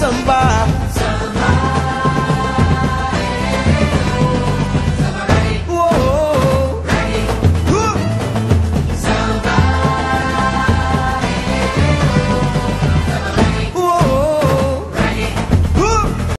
somebody